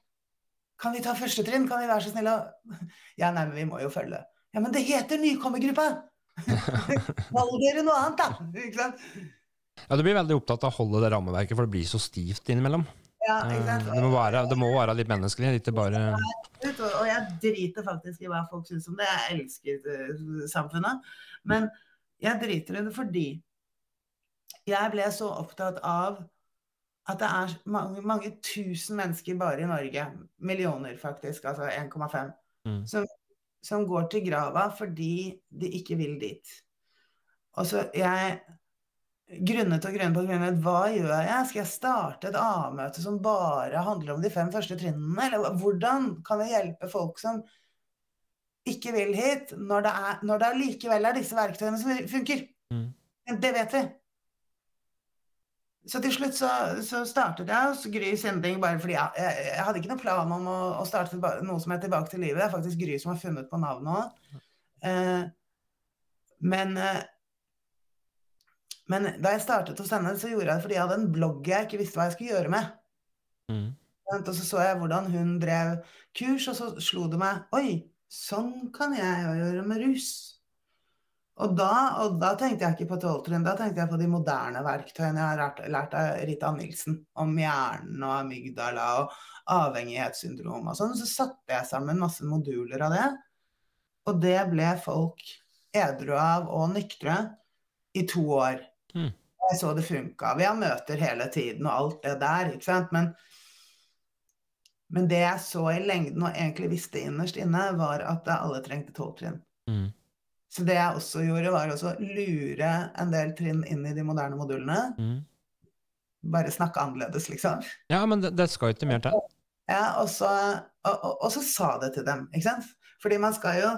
Kan vi ta første trinn? Kan vi være så snille å Ja, nei, men vi må jo følge. Ja, men det heter nykommergruppa! Valg dere noe annet, da! Ikke sant? Ja, du blir veldig opptatt av å holde det rammeverket, for det blir så stivt innimellom. Ja, Eh? Det må være, det må være litt menneskelig, ikke bare og og jeg driter faktisk i hva folk syns om det. Jeg elsker eh, samfunnet. Men jeg driter i det fordi jeg ble så opptatt av at det er mange, mange tusen mennesker bare i Norge, millioner faktisk, altså 1,5, Mm. som, som går til grava fordi de ikke vil dit. Og så jeg grunnet og grunnet og grunnet. Hva gjør jeg? Skal jeg starte et A-møte som bare handler om de fem første trinnene? Eller hvordan kan jeg hjelpe folk som ikke vil hit, når det, er, når det allikevel er disse verktøyene som funker? Mm. Det vet vi. Så til slutt så, så startet jeg hos Gry Sinding bare fordi jeg, jeg, jeg, hadde ikke noen plan om å, å starte noe som er Tilbake til livet. Det er faktisk Gry som har funnet på navnet òg. Eh, men eh, men da jeg startet hos henne, så gjorde jeg det fordi jeg hadde en blogg jeg ikke visste hva jeg skulle gjøre med. Mm. Og så så jeg hvordan hun drev kurs, og så slo det meg Oi, sånn kan jeg gjøre med rus. Og da, og da tenkte jeg ikke på tolvtrinn, da tenkte jeg på de moderne verktøyene jeg har lært, lært av Rita Nilsen. Om hjernen og amygdala og avhengighetssyndrom og sånn. Så satte jeg sammen masse moduler av det. Og det ble folk edru av og nyktre i to år. Mm. Jeg så det funka. Vi har møter hele tiden og alt det der, ikke sant. Men, men det jeg så i lengden og egentlig visste innerst inne, var at alle trengte tolvtrinn. Mm. Så det jeg også gjorde, var å lure en del trinn inn i de moderne modulene. Mm. Bare snakke annerledes, liksom. Ja, men det, det skal ikke mer til. Ja, og så, og, og, og så sa det til dem, ikke sant. Fordi man skal jo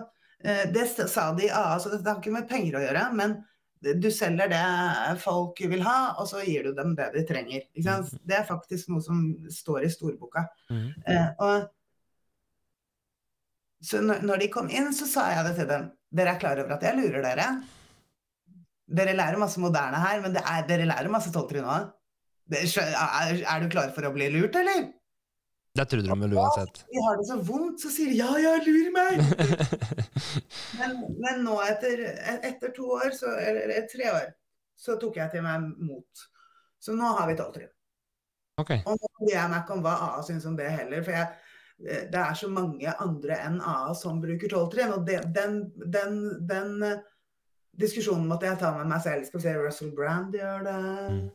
eh, Det sa de i AA, så det har ikke med penger å gjøre. men du selger det folk vil ha, og så gir du dem det de trenger. Ikke Mm. Det er faktisk noe som står i storboka. Mm. Eh, og, så når de kom inn, så sa jeg det til dem. Dere er klar over at jeg lurer dere? Dere lærer masse moderne her, men er, dere lærer masse tolvtrinn òg. Er, er du klar for å bli lurt, eller? Det trodde de vel uansett. De har det så vondt, så sier de 'ja, ja, lur meg'. men, men, nå, etter, etter to år, så, eller tre år, så tok jeg til meg mot. Så nå har vi tolvtrinn. Okay. Og nå bryr jeg meg ikke om hva A syns om det heller. For jeg, det er så mange andre enn AA som bruker tolvtrinn. Og det, den, den, den, diskusjonen måtte jeg ta med meg selv. Skal vi se, Russell Brand gjør det. Mm.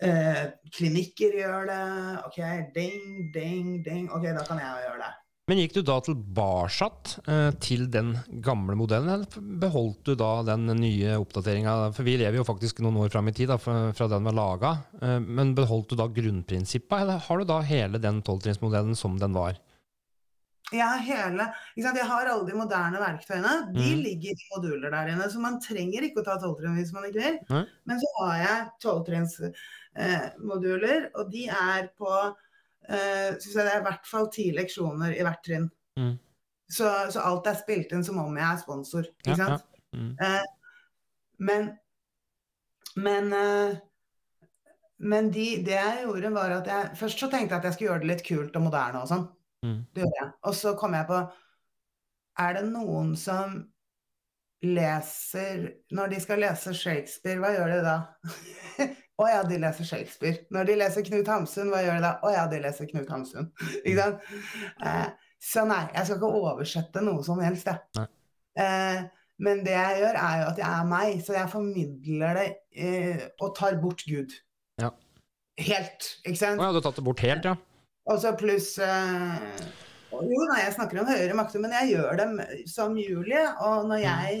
Eh, klinikker gjør det. OK, ding, ding, ding. OK, da kan jeg gjøre det. Men gikk du da tilbake eh, til den gamle modellen, eller beholdt du da den nye oppdateringa? For vi lever jo faktisk noen år fram i tid da, fra den var laga. Eh, men beholdt du da grunnprinsippet, eller har du da hele den tolvtrinnsmodellen som den var? Ja, hele, Jeg har alle de moderne verktøyene. De mm. ligger i moduler der inne. Så man trenger ikke å ta tolvtrinn hvis man ikke vil. Mm. Men så har jeg tolvtrinnsmoduler, eh, og de er på eh, synes jeg Det er i hvert fall ti leksjoner i hvert trinn. Mm. Så, så, alt er spilt inn som om jeg er sponsor. Ikke ja, sant? Ja. Mm. Uh, men men uh, men de, det jeg gjorde, var at jeg Først så tenkte jeg at jeg skulle gjøre det litt kult og moderne og sånn. Mm. Det gjorde jeg. Og så kom jeg på Er det noen som leser Når de skal lese Shakespeare, hva gjør de da? Å ja, de leser Shakespeare. Når de leser Knut Hamsun, hva gjør de da? Å ja, de leser Knut Hamsun. Ikke sant? Eh, så nei, jeg skal ikke oversette noe som helst, jeg. Eh, men det jeg gjør, er jo at jeg er meg, så jeg formidler det eh, og tar bort Gud. Ja. Helt, ikke sant? Å ja, du har tatt det bort helt, ja? Og så pluss eh, Jo, nei, jeg snakker om høyere makter, men jeg gjør dem som Julie. Og når jeg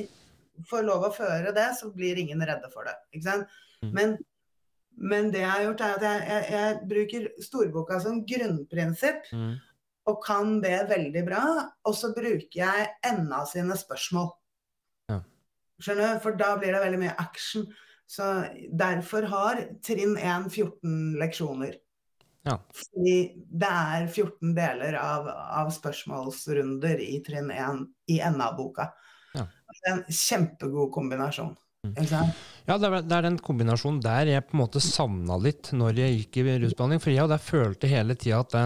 får lov å føre det, så blir ingen redde for det. Ikke sant? Mm. Men, men det jeg har gjort, er at jeg, jeg, jeg bruker storboka som grunnprinsipp. Mm. Og kan det veldig bra. Og så bruker jeg enda sine spørsmål. Ja. Skjønner du? For da blir det veldig mye action. Så derfor har trinn 1 14 leksjoner. Ja. Fordi det er 14 deler av, av spørsmålsrunder i trinn 1 i NA-boka. Ja. Det er en kjempegod kombinasjon. Mm. Ja, det er, den kombinasjonen der jeg på en måte savna litt når jeg gikk i rusbehandling. For jeg og følte hele tida at det,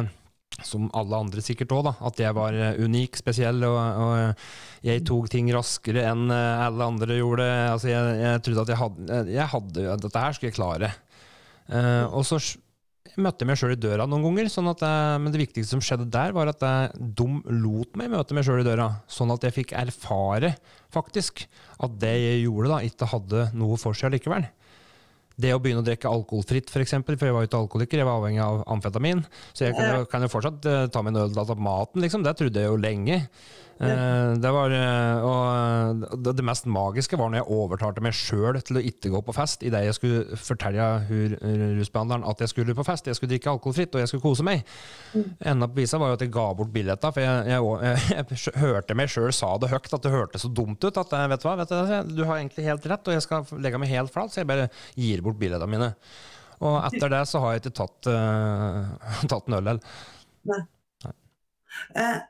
som alle andre sikkert òg, at jeg var eh, unik, spesiell, og, og jeg tok ting raskere enn eh, alle andre gjorde. Altså, jeg, jeg trodde at jeg hadde, jeg hadde Dette her skulle jeg klare. Uh, og så jeg møtte meg sjøl i døra noen ganger, sånn at jeg, men det viktigste som skjedde der, var at jeg, de lot meg møte meg sjøl i døra. Sånn at jeg fikk erfare, faktisk, at det jeg gjorde, da, ikke hadde noe for seg likevel. Det å begynne å drikke alkoholfritt, f.eks., for, eksempel, for jeg var jo ikke alkoholiker, jeg var avhengig av amfetamin. Så jeg kan jo, kan jo fortsatt uh, ta min øl av maten, liksom. Det trodde jeg jo lenge. Eh, det var og det, det mest magiske var når jeg overtalte meg sjøl til å ikke gå på fest idet jeg skulle fortelle rusbehandleren at jeg skulle på fest. Jeg skulle drikke alkoholfritt og jeg skulle kose meg. Enda på visa var jo at jeg ga bort billetter, for jeg, jeg, jeg, jeg hørte meg sjøl sa det høyt, at det hørtes så dumt ut. At vet du hva, vet du, du har egentlig helt rett, og jeg skal legge meg helt flat, så jeg bare gir bort billettene mine. Og etter det så har jeg ikke tatt, uh, tatt en øl heller. Nei. Nei. Eh,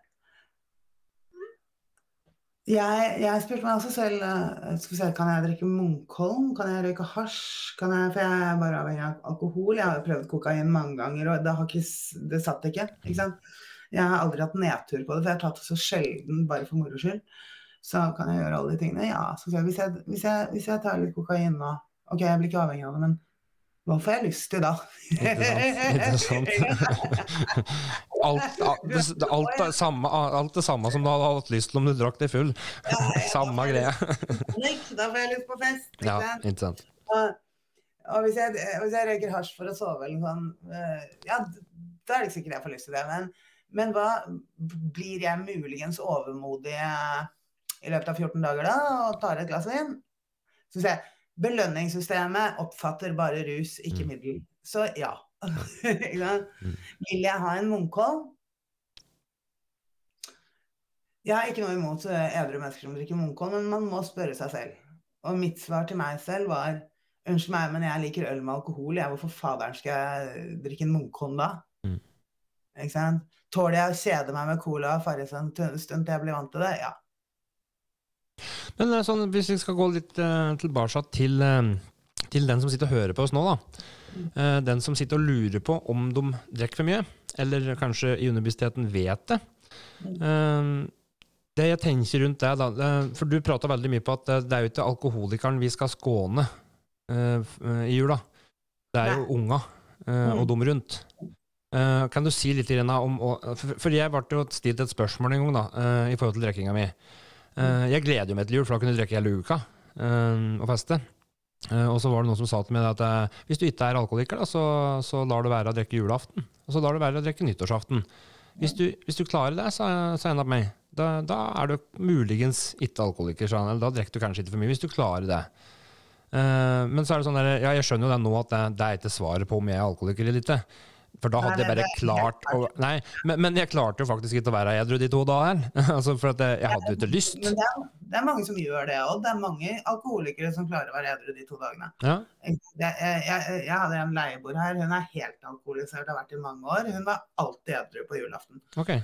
jeg, jeg spurte meg også selv uh, skal vi se, Kan jeg drikke Munkholm? Kan jeg røyke hasj? Kan jeg, for jeg er bare avhengig av alkohol. Jeg har jo prøvd kokain mange ganger, og det, ikke, det satt ikke. ikke sant? Jeg har aldri hatt nedtur på det, for jeg har tatt det så sjelden bare for moro skyld. Så kan jeg gjøre alle de tingene. Ja, jeg, hvis, jeg, hvis, hvis, jeg, tar litt kokain nå Ok, jeg blir ikke avhengig av det, men hva får jeg lyst til da? Interessant. interessant. alt, alt, alt, det samme, alt, det samme, som du hadde hatt lyst til om du drakk deg full. Ja, samme greie. da får jeg lyst på fest. Ikke ja, ikke sant? Og, og hvis, jeg, hvis, jeg, røyker hasj for å sove eller sånn, eh, ja, da er det ikke sikkert jeg får lyst til det. Men, men hva blir jeg muligens overmodig i løpet av 14 dager da, og tar et glass vin? Så ser jeg Belønningssystemet oppfatter bare rus, ikke mm. middel. Så ja. Mm. Vil jeg ha en Munkholm? Jeg har ikke noe imot eh, edru mennesker som drikker Munkholm, men man må spørre seg selv. Og mitt svar til meg selv var Unnskyld meg, men jeg liker øl med alkohol. Jeg, hvorfor faderen skal jeg drikke en Munkholm da? Mm. Ikke sant? Tåler jeg å kjede meg med cola og Farris en stund til jeg blir vant til det? Ja. Men eh, sånn, hvis vi skal gå litt uh, tilbake til, uh, til, den som sitter og hører på oss nå, da. Uh, den som sitter og lurer på om de drikker for mye, eller kanskje i underbevisstheten vet det. det jeg tenker rundt det, da, for du prata veldig mye på at det er jo ikke alkoholikeren vi skal skåne i jula. Det er jo unga og de rundt. kan du si litt om For jeg ble jo stilt et spørsmål en gang da, i forhold til drikkinga mi. Uh, jeg gleder jo meg til jul, for da kunne jeg drikke hele uka uh, og feste. Uh, og så var det noen som sa til meg at hvis du ikke er alkoholiker, da, så, så lar du være å drikke julaften. Og så lar du være å drikke nyttårsaften. Hvis du, hvis du klarer det, sa, sa en av meg, da, da, er du muligens ikke alkoholiker. Så, eller da drikker du kanskje ikke for mye, hvis du klarer det. men så er det sånn der, ja, jeg skjønner jo det nå at det, det er ikke svaret på om jeg er alkoholiker eller ikke. For da hadde jeg bare klart å Nei, men, men, jeg klarte jo faktisk ikke å være edru de to dagene. altså for jeg, jeg hadde jo ikke lyst. Men det er, det er, mange som gjør det òg. Det er mange alkoholikere som klarer å være edru de to dagene. Ja. Jeg, jeg, jeg, hadde en leieboer her, hun er helt alkoholisert, har vært i mange år. Hun var alltid edru på julaften. Okay.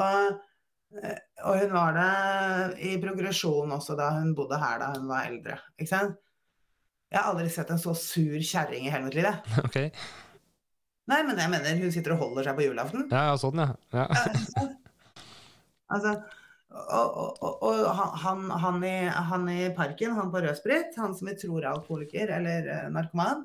Og, og, hun var det i progresjon også da hun bodde her da hun var eldre. Ikke sant? Jeg har aldri sett en så sur kjerring i hele mitt liv. Okay. Nei, men jeg mener hun sitter og holder seg på julaften. Ja, ja sånn, ja. ja. altså, og, og, og han, han, i, han, i, parken, han på rødsprit, han som vi tror er alkoholiker eller uh, narkoman,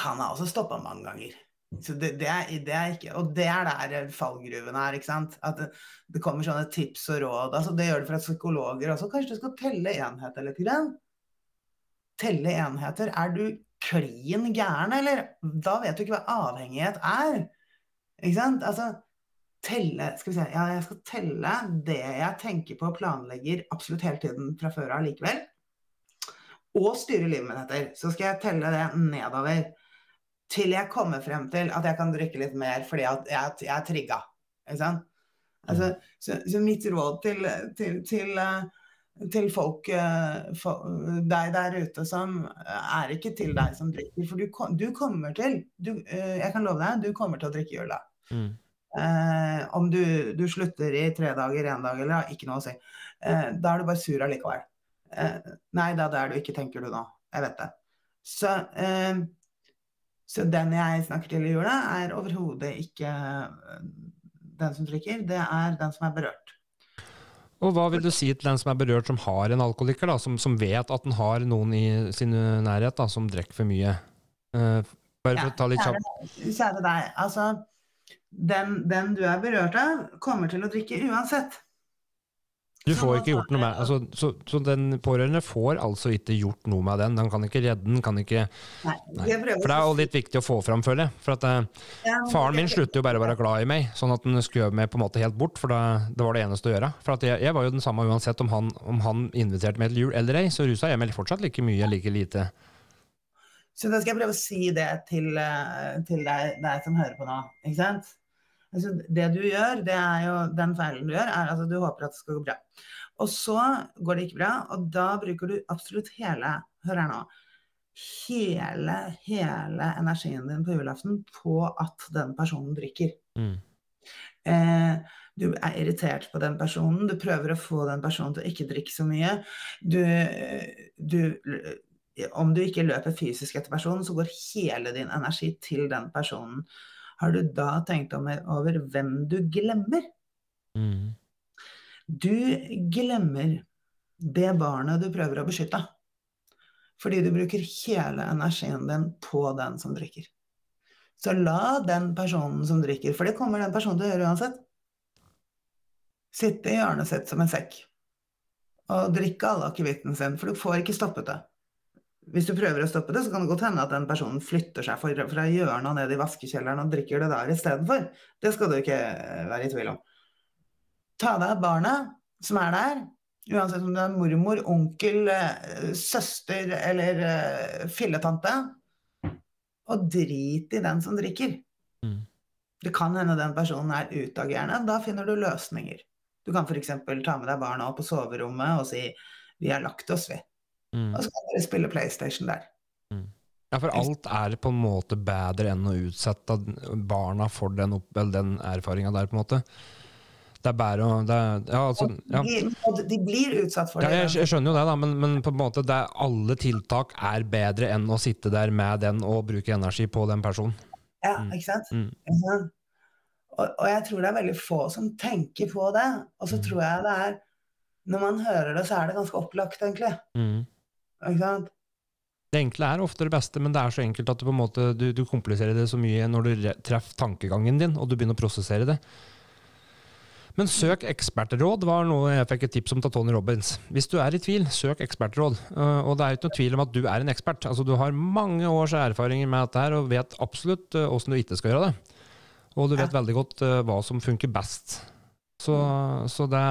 han har også stoppa mange ganger. Så det, det, er, det, er, ikke, og det er der fallgruven er. ikke sant? At det, det, kommer sånne tips og råd. altså Det gjør det for psykologer også. Kanskje du skal telle enheter litt. Grann. Telle enheter. Er du klin gæren, eller? Da vet du ikke hva avhengighet er. Ikke sant? Altså, telle Skal vi se Ja, jeg skal telle det jeg tenker på og planlegger absolutt hele tiden fra før av likevel. Og styre livet mitt etter. Så skal jeg telle det nedover. Til jeg kommer frem til at jeg kan drikke litt mer fordi jeg, jeg er trigga. Ikke sant? Altså, så, så, mitt råd til, til, til uh, til folk, eh, deg der ute som eh, er ikke til deg som drikker. For du, du kommer til du, eh, Jeg kan love deg, du kommer til å drikke jula. Mm. Eh, om du, du, slutter i tre dager, én dag eller ja, ikke noe å si. Eh, da er du bare sur allikevel. Eh, nei da, det er du ikke, tenker du nå. Jeg vet det. Så, så den jeg snakker til i jula, er overhodet ikke den som drikker. Det er den som er berørt. Og Hva vil du si til den som er berørt, som har en alkoholiker, da, som, som vet at den har noen i sin nærhet da, som drikker for mye? Uh, bare for å ta litt kjapt. Kjære deg. Altså, den, den, du er berørt av, kommer til å drikke uansett. Du får ikke gjort noe med altså, så, så den pårørende får altså ikke gjort noe med den. Den kan ikke redde den. kan ikke... Nei, Nei. For det er jo litt viktig å få fram, føler jeg. For at eh, Ja, Faren min slutter jo bare å være glad i meg, sånn at han skjøv meg på en måte helt bort, for det, det var det eneste å gjøre. For at jeg, jeg var jo den samme uansett om han, om han inviterte meg til jul eller ei, så rusa jeg meg fortsatt like mye, like lite. Så da skal jeg prøve å si det til, eh, til deg, deg som hører på nå. Ikke sant? Altså, det du gjør, det er jo den feilen du gjør, er at du håper at det skal gå bra. Og så går det ikke bra, og da bruker du absolutt hele Hør her nå. Hele, hele energien din på julaften på at den personen drikker. Mm. Eh, du er irritert på den personen, du prøver å få den personen til å ikke drikke så mye. Du, du, om du ikke løper fysisk etter personen, så går hele din energi til den personen. Har du da tenkt over hvem du glemmer? Mm. Du glemmer det barnet du prøver å beskytte. Fordi du bruker hele energien din på den som drikker. Så la den personen som drikker, for det kommer den personen til å gjøre uansett, sitte i hjørnet sitt som en sekk og drikke all akevitten sin, for du får ikke stoppet det. Hvis du prøver å stoppe det, så kan det godt hende at den personen flytter seg fra, hjørnet og ned i vaskekjelleren og drikker det der istedenfor. Det skal du ikke eh, være i tvil om. Ta deg av barnet som er der, uansett om det er mormor, onkel, eh, søster eller eh, filletante, og drit i den som drikker. Mm. Det kan hende den personen er utagerende. Da finner du løsninger. Du kan f.eks. ta med deg barna opp på soverommet og si 'vi har lagt oss', vi. Mm. Og så kan dere spille PlayStation der. Ja, for alt er på en måte bedre enn å utsette barna for den, opp- den erfaringa der, på en måte. Det er bare å Ja, altså ja. De, de blir utsatt for Ja, det. jeg, jeg skjønner jo det, da, men, men på en måte er, alle tiltak er bedre enn å sitte der med den og bruke energi på den personen. Ja, Mm. ikke sant? Mm. Ikke sant? Og, og jeg tror det er veldig få som tenker på det. Og så Mm. tror jeg det er Når man hører det, så er det ganske opplagt, egentlig. Mm. Ikke sant? Det enkle er ofte det beste, men det er så enkelt at du måte du, du kompliserer det så mye når du treffer tankegangen din, og du begynner å prosessere det. Men søk ekspertråd var noe jeg fikk et tips om til Tony Robbins. Hvis du er i tvil, søk ekspertråd. Uh, Og det er ikke noe tvil om at du er en ekspert. Altså, du har mange års erfaringer med dette her, og vet absolutt åssen hvordan du ikke skal gjøre det. Og du vet veldig godt uh, hva som funker best. Så, så det,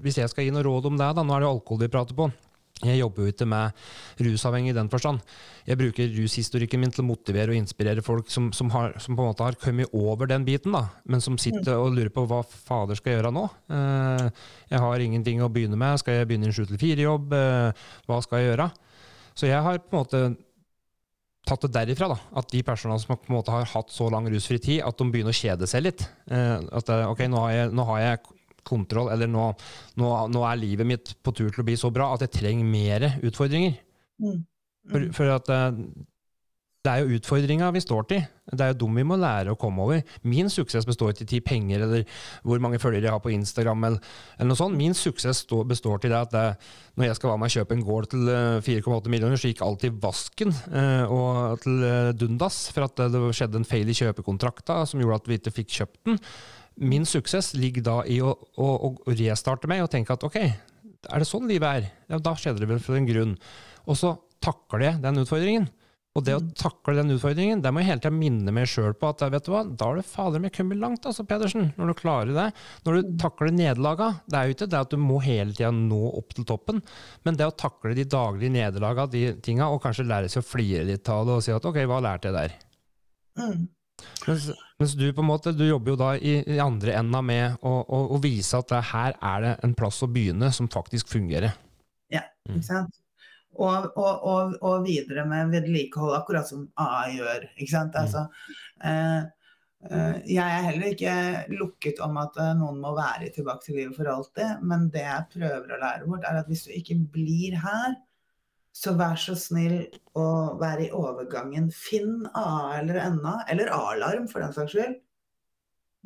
hvis jeg skal gi noe råd om det, da, nå er det alkohol vi prater på. Jeg jobber jo ikke med rusavhengig i den forstand. Jeg bruker rushistorikken min til å motivere og inspirere folk som, som, har, som på en måte har kommet over den biten, da, men som sitter og lurer på hva fader skal jeg gjøre nå. Eh, jeg har ingenting å begynne med. Skal jeg begynne i en sju til fire-jobb? Eh, hva skal jeg gjøre? Så jeg har på en måte tatt det derifra, da. At de personene som på en måte har hatt så lang rusfri tid, at de begynner å kjede seg litt. Eh, at ok, nå har jeg, nå har jeg kontroll, eller nå, nå, nå er livet mitt på tur til å bli så bra at jeg trenger mer utfordringer. Mm. For, Mm. for at eh, det er jo utfordringa vi står til. Det er jo dem vi må lære å komme over. Min suksess består ikke i penger eller hvor mange følgere jeg har på Instagram. eller, eller noe sånt. Min suksess stå, består til det at det, når jeg skal være med og kjøpe en gård til eh, 4,8 millioner, så gikk alt i vasken eh, og til eh, dundas for at det skjedde en feil i kjøpekontrakta som gjorde at vi ikke fikk kjøpt den. Min suksess ligger da i å, å, å restarte meg og tenke at ok, er det sånn livet er? Ja, da skjedde det vel for en grunn. Og så takler jeg den utfordringen. Og det å takle den utfordringen, det må jeg hele tida minne meg sjøl på at vet du hva, da har du fader meg kommet langt, altså, Pedersen. Når du klarer det. Når du takler nederlaga. Det er jo ikke det at du må hele tida nå opp til toppen, men det å takle de daglige nederlaga, de tinga, og kanskje lære seg å flire litt av det og si at ok, hva lærte jeg der? Mm. Mens, mens du på en måte, du jobber jo da i, i andre enda med å, å, å vise at det, her er det en plass å begynne som faktisk fungerer. Ja, Ikke sant? Og, og, og, og videre med vedlikehold, akkurat som AA gjør. Ikke sant? Mm. Altså, eh, eh, jeg er heller ikke lukket om at eh, noen må være tilbake til livet for alltid, men det jeg prøver å lære bort, er at hvis du ikke blir her, så vær så snill å være i overgangen. Finn AA eller NA, eller A-alarm for den saks skyld.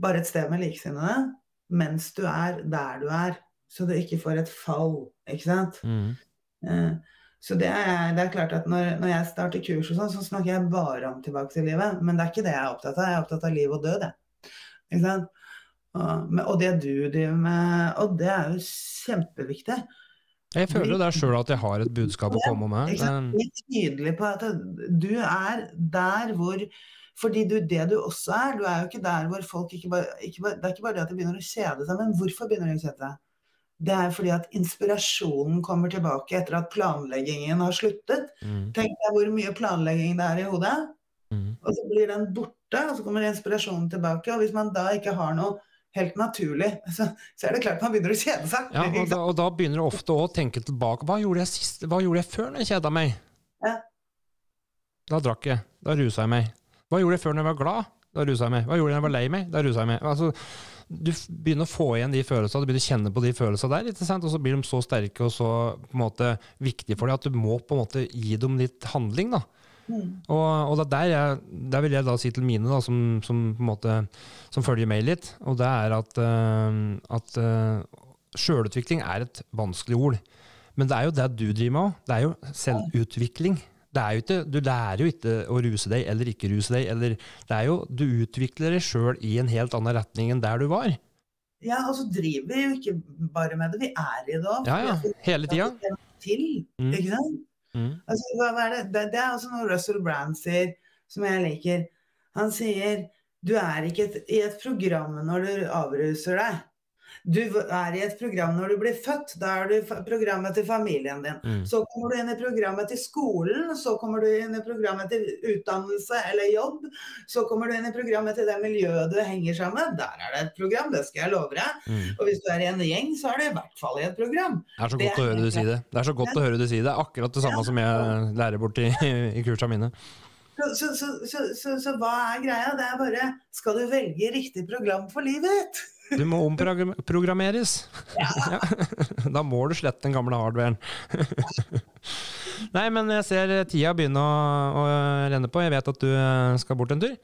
Bare et sted med likesinnede, mens du er der du er. Så du ikke får et fall, ikke sant. Eh, Så det er, det er klart at når, når jeg starter kurs og sånn, så snakker jeg bare om tilbake til livet. Men det er ikke det jeg er opptatt av. Jeg er opptatt av liv og død, jeg. Ikke sant? Og, og det du driver med, og det er jo kjempeviktig. Jeg føler jo der sjøl at jeg har et budskap å komme med. Jeg er tydelig på at du er der hvor fordi du, det du også er, du er jo ikke der hvor folk ikke bare, ikke bare Det er ikke bare det at de begynner å kjede seg, men hvorfor begynner de å kjede seg? Det er fordi at inspirasjonen kommer tilbake etter at planleggingen har sluttet. Mm, Tenk deg hvor mye planlegging det er i hodet. mm. Og så blir den borte, og så kommer inspirasjonen tilbake. Og hvis man da ikke har noe helt naturlig, så, så er det klart man begynner å kjede seg. Ja, og da, og da begynner du ofte å tenke tilbake. Hva gjorde jeg sist? Hva gjorde jeg før når jeg kjeda meg? Ja. Da drakk jeg. Da rusa jeg meg. Hva gjorde jeg før når jeg var glad? Da rusa jeg meg. Hva gjorde jeg når jeg var lei meg? Da rusa jeg meg. Altså, du begynner å få igjen de følelsene, du begynner å kjenne på de følelsene der, ikke sant? og så blir de så sterke og så på en måte viktige for deg at du må på en måte gi dem litt handling. da. Mm. Og, og er der, jeg, der vil jeg da si til mine, da, som, som, måte, som følger med litt, og det er at, uh, at uh, sjølutvikling er et vanskelig ord. Men det er jo det du driver med òg. Det er jo selvutvikling. Er ikke, du lærer jo ikke å ruse deg eller ikke ruse deg. Eller, det er jo, du utvikler deg sjøl i en helt annen retning enn der du var. Ja, og så driver vi jo ikke bare med det, vi er i det òg. Ja, ja. Hele tida. Til, Mm. ikke sant? Mm. Altså, hva, hva er det? Det, det er også noe Russell Brand sier, som jeg liker. Han sier du er ikke et, i et program når du avruser deg. Du er i et program når du blir født. Da er du programmet til familien din. Mm. Så kommer du inn i programmet til skolen, så kommer du inn i programmet til utdannelse eller jobb. Så kommer du inn i programmet til det miljøet du henger sammen. Der er det et program, det skal jeg love deg. Mm. Og hvis du er i en gjeng, så er det i hvert fall i et program. Det er så Det godt å er høre du si det. Det er så godt å høre du si det. Akkurat det samme som jeg lærer bort i, i kursa mine. Så, så, så, så, hva er greia? Det er bare Skal du velge riktig program for livet ditt? Du må omprogrammeres. Ja. Da må du slette den gamle hardwaren. Nei, men jeg ser tida begynne å, å renne på. Jeg vet at du eh, skal bort en tur.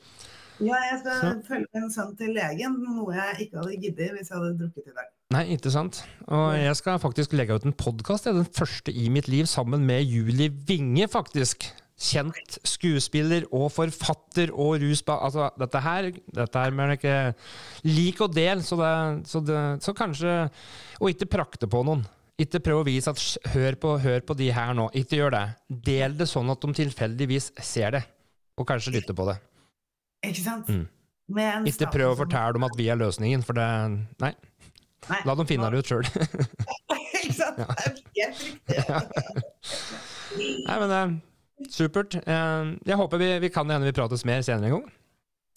Ja, jeg skal Så. følge en sønn til legen, noe jeg ikke hadde giddet hvis jeg hadde drukket i dag. Nei, ikke sant. Og jeg skal faktisk legge ut en podkast, den første i mitt liv, sammen med Julie Winge, faktisk. Kjent skuespiller og forfatter og rusba... Altså, dette her, dette her må jeg ikke Lik og del, så, det, så, det, så kanskje Og ikke prakte på noen. Ikke prøv å vise at hør på, hør på de her nå. Ikke gjør det. Del det sånn at de tilfeldigvis ser det, og kanskje lytter på det. Ikke sant? Mm. Ikke prøv å fortelle dem at vi er løsningen, for det Nei. Nei. La dem finne det ut sjøl. Ikke sant? Det er helt riktig. Nei, men eh, supert. Eh, jeg håper vi, vi kan det hende vi prates mer senere en gang.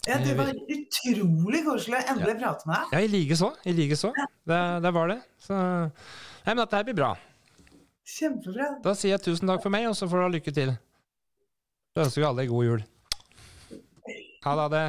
Ja, det var utrolig koselig å endelig prate med deg. Ja, i likeså. I likeså. Det, det var det. Så Nei, men dette her blir bra. Kjempebra. Da sier jeg tusen takk for meg, og så får du ha lykke til. Så ønsker vi alle god jul. Ha det.